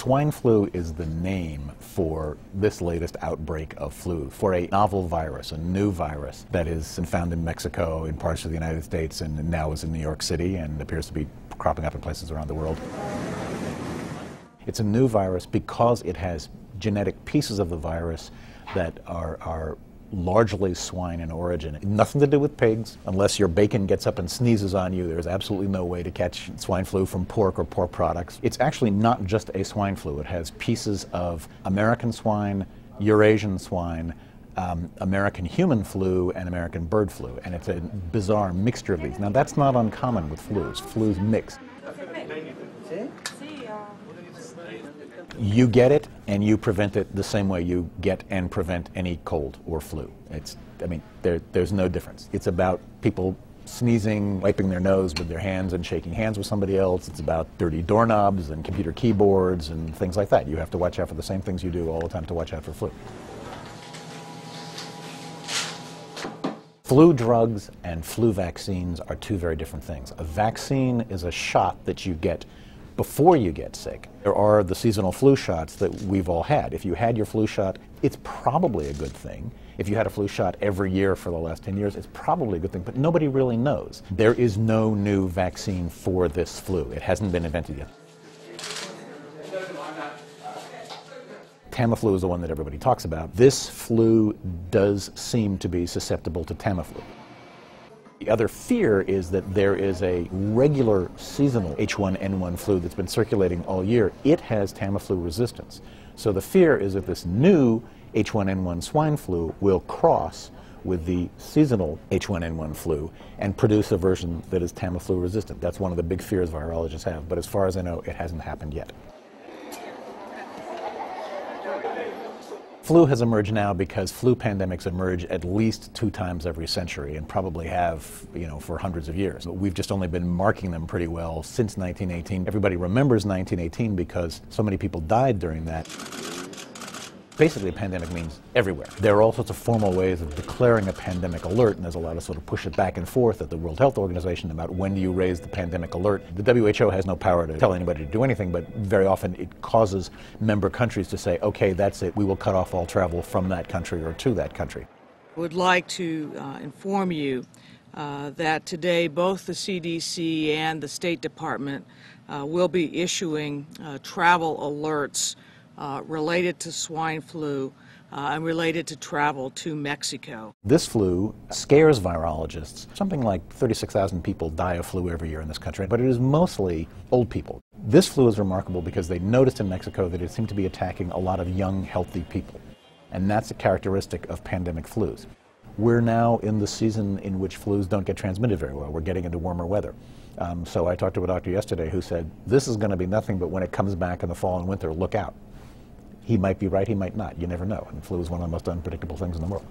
Swine flu is the name for this latest outbreak of flu, for a novel virus, a new virus that is found in Mexico, in parts of the United States, and now is in New York City and appears to be cropping up in places around the world. It's a new virus because it has genetic pieces of the virus that are, are largely swine in origin. Nothing to do with pigs. Unless your bacon gets up and sneezes on you, there's absolutely no way to catch swine flu from pork or pork products. It's actually not just a swine flu. It has pieces of American swine, Eurasian swine, um, American human flu, and American bird flu. And it's a bizarre mixture of these. Now, that's not uncommon with flus. Flus mix. You get it and you prevent it the same way you get and prevent any cold or flu. It's, I mean, there, there's no difference. It's about people sneezing, wiping their nose with their hands and shaking hands with somebody else. It's about dirty doorknobs and computer keyboards and things like that. You have to watch out for the same things you do all the time to watch out for flu. Flu drugs and flu vaccines are two very different things. A vaccine is a shot that you get before you get sick. There are the seasonal flu shots that we've all had. If you had your flu shot, it's probably a good thing. If you had a flu shot every year for the last 10 years, it's probably a good thing, but nobody really knows. There is no new vaccine for this flu. It hasn't been invented yet. Tamiflu is the one that everybody talks about. This flu does seem to be susceptible to Tamiflu. The other fear is that there is a regular seasonal H1N1 flu that's been circulating all year. It has Tamiflu resistance. So the fear is that this new H1N1 swine flu will cross with the seasonal H1N1 flu and produce a version that is Tamiflu resistant. That's one of the big fears virologists have, but as far as I know, it hasn't happened yet. Flu has emerged now because flu pandemics emerge at least two times every century and probably have, you know, for hundreds of years. But we've just only been marking them pretty well since 1918. Everybody remembers 1918 because so many people died during that basically a pandemic means everywhere. There are all sorts of formal ways of declaring a pandemic alert, and there's a lot of sort of push it back and forth at the World Health Organization about when do you raise the pandemic alert. The WHO has no power to tell anybody to do anything, but very often it causes member countries to say, okay, that's it, we will cut off all travel from that country or to that country. I would like to uh, inform you uh, that today both the CDC and the State Department uh, will be issuing uh, travel alerts uh, related to swine flu uh, and related to travel to Mexico. This flu scares virologists. Something like 36,000 people die of flu every year in this country, but it is mostly old people. This flu is remarkable because they noticed in Mexico that it seemed to be attacking a lot of young, healthy people. And that's a characteristic of pandemic flus. We're now in the season in which flus don't get transmitted very well. We're getting into warmer weather. Um, so I talked to a doctor yesterday who said, this is going to be nothing but when it comes back in the fall and winter, look out he might be right, he might not. You never know. And flu is one of the most unpredictable things in the world.